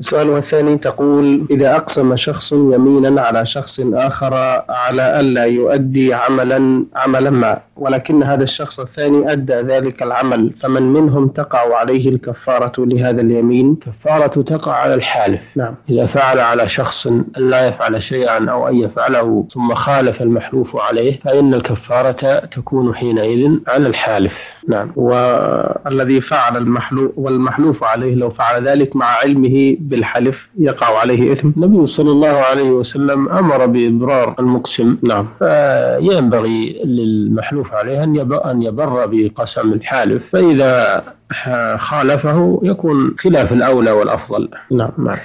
السؤال الثاني تقول إذا أقسم شخص يمينا على شخص آخر على ألا يؤدي عملا عملا ما؟ ولكن هذا الشخص الثاني أدى ذلك العمل فمن منهم تقع عليه الكفارة لهذا اليمين؟ كفارة تقع على الحالف. نعم. إذا فعل على شخص أن لا يفعل شيئا أو أن يفعله ثم خالف المحلوف عليه فإن الكفارة تكون حينئذ على الحالف. نعم. والذي فعل المحلوف والمحلوف عليه لو فعل ذلك مع علمه بالحلف يقع عليه إثم. النبي صلى الله عليه وسلم أمر بإبرار المقسم. نعم. فينبغي للمحلوف عليه أن يبر بقسم الحالف. فإذا خالفه يكون خلاف الأولى والأفضل. نعم نعم.